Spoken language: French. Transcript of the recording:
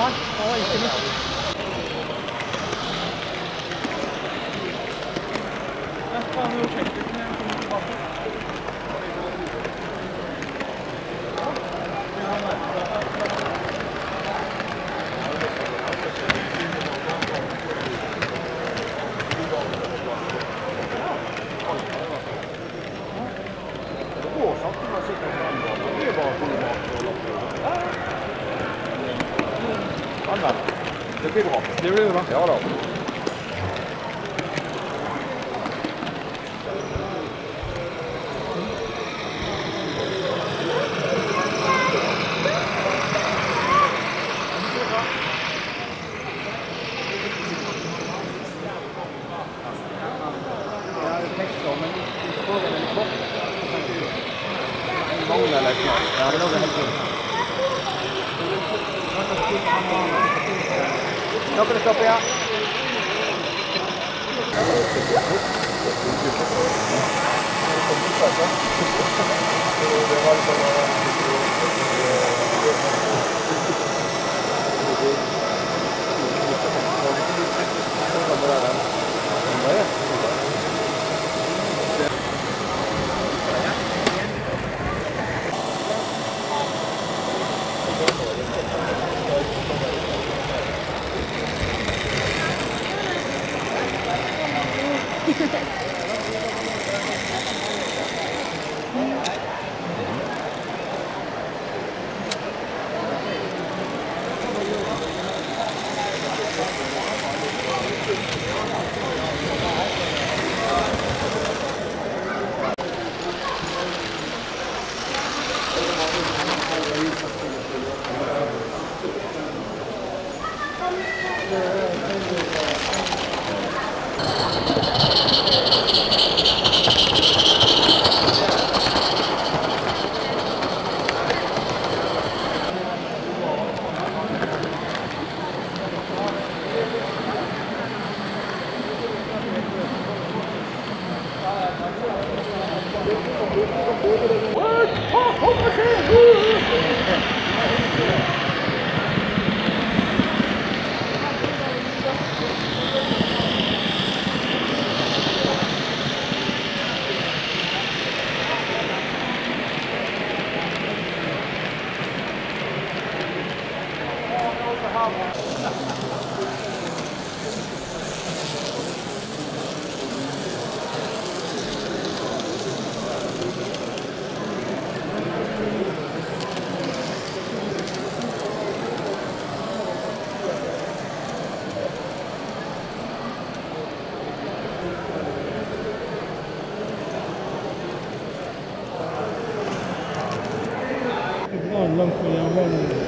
好好我一起来放入水 Det blir bra. Det blir bra. Ja då. Ja, det låg helt Nå Dobry ya. Yeah. やった! 얼른 그냥 한